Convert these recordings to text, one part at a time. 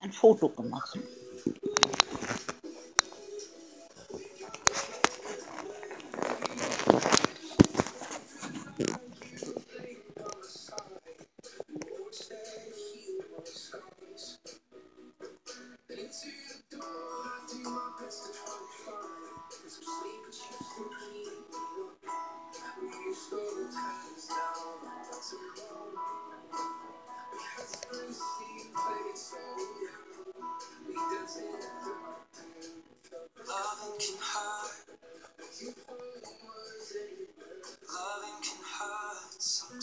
ein Foto gemacht.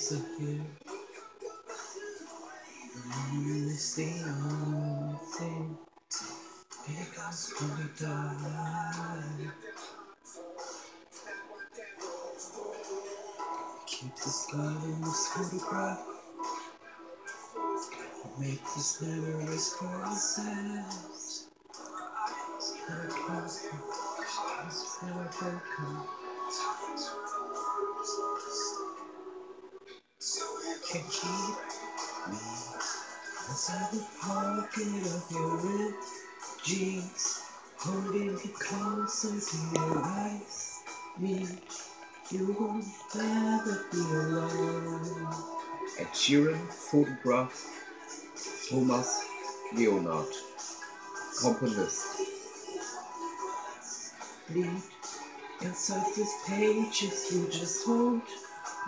Piece of you. Mm, It's the only thing. Because when we die, keep this love in this photograph. Make these memories for ourselves. Never broken, it's never Can keep me inside the pocket of your ripped jeans, holding you close until your eyes meet. You won't ever be alone. Ed Sheeran, Photograph, Thomas Leonard, Komponist. Bleed inside these pages, you just hold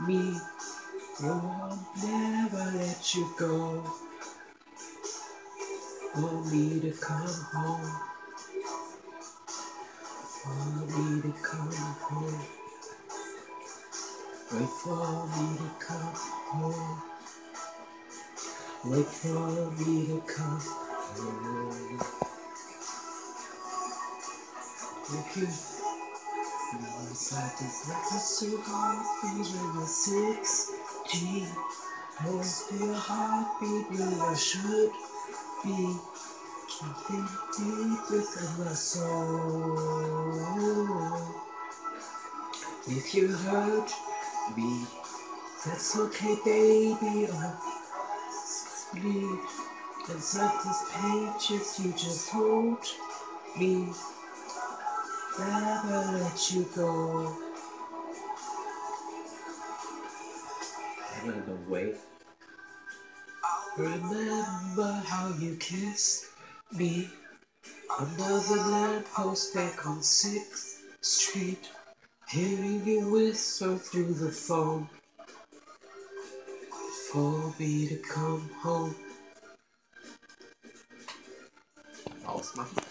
me. We'll never let you go. Want me to come home. Want me to come home. Wait for me to come home. Wait for me to come home. Thank you. Now it's like this breakfast you call, six. Gee, was feel heartbeat where I should be? keeping deep within my soul. If you hurt me, that's okay, baby. I'll bleed inside these pages. You just hold me, never let you go. Heaven away. Remember how you kissed me under the lamppost back on 6th Street, hearing you whisper through the phone for me to come home. Ausmachen.